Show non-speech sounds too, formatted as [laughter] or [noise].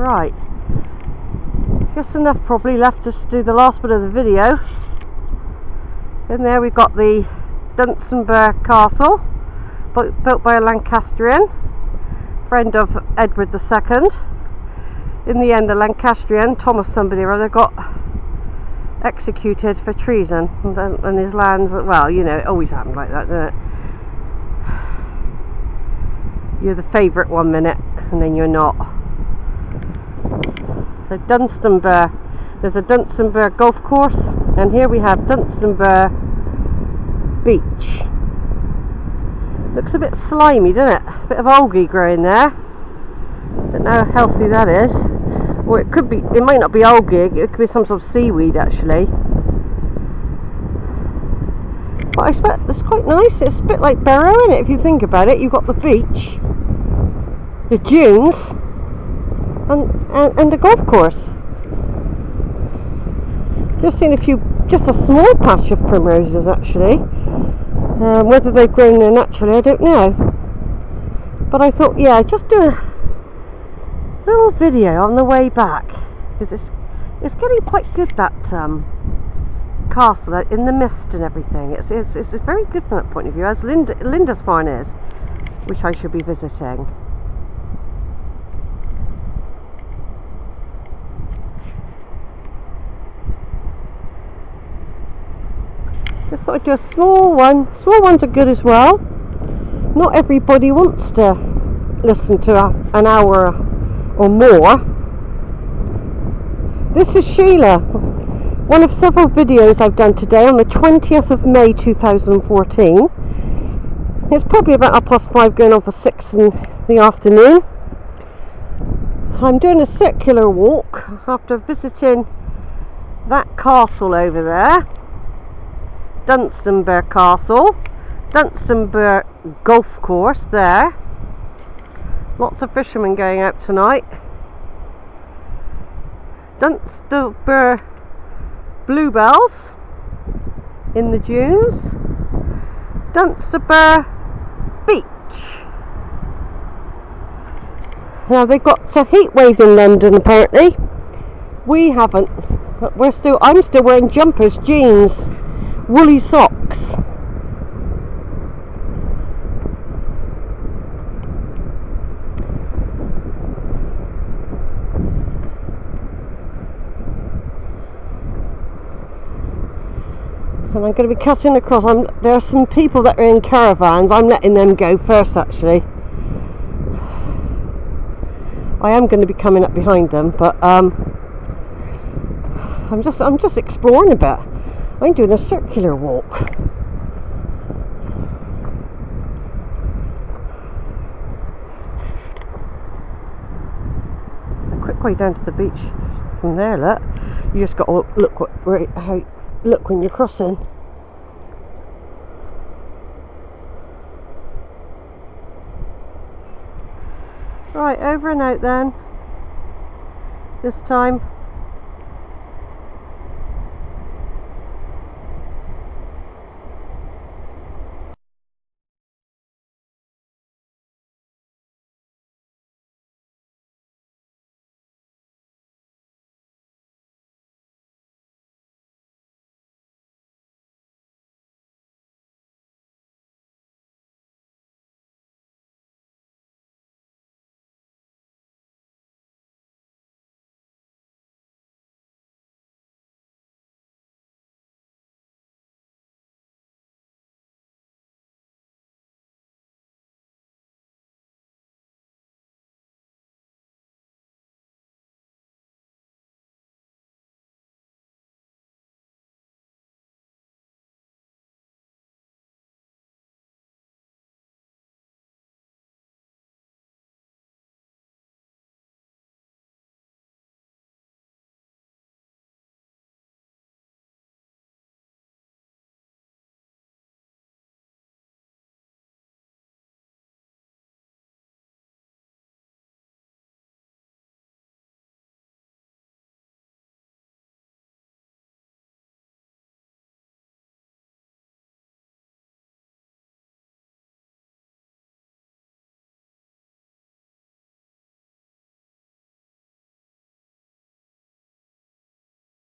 Right. Just enough probably left just to do the last bit of the video. In there we've got the Dunstanburgh Castle, built by a Lancastrian, friend of Edward II. In the end, the Lancastrian, Thomas somebody or other, got executed for treason and, and his lands, well, you know, it always happened like that, doesn't it? You're the favourite one minute and then you're not. So Dunstanburgh, there's a Dunstanburgh golf course and here we have Dunstanburgh Beach. Looks a bit slimy, doesn't it? A bit of algae growing there. Don't know how healthy that is. Or it could be, it might not be algae, it could be some sort of seaweed actually. But I expect it's quite nice. It's a bit like Barrow, in it? If you think about it, you've got the beach, the dunes, and, and, and the golf course. Just seen a few, just a small patch of primroses actually. Um, whether they've grown there naturally, I don't know. But I thought, yeah, just do a little video on the way back because it's it's getting quite good that um, castle uh, in the mist and everything. It's, it's, it's very good from that point of view, as Linda, Lindisfarne is, which I should be visiting. Just thought I'd do a small one. Small ones are good as well. Not everybody wants to listen to a, an hour or more. This is Sheila, one of several videos I've done today on the 20th of May 2014. It's probably about half past five going on for six in the afternoon. I'm doing a circular walk after visiting that castle over there Dunstanburgh Castle, Dunstanburgh Golf Course there. Lots of fishermen going out tonight. Dunstanburgh Bluebells in the dunes. Dunstanburgh Beach. Now they've got a heat wave in London apparently. We haven't. But we're still I'm still wearing jumpers, jeans woolly socks. and I'm going to be cutting across. I'm, there are some people that are in caravans. I'm letting them go first, actually. [sighs] I am going to be coming up behind them, but um, I'm just I'm just exploring a bit. I'm doing a circular walk. A quick way down to the beach from there, look. You just got to look what how look when you're crossing. Right, over and out then. This time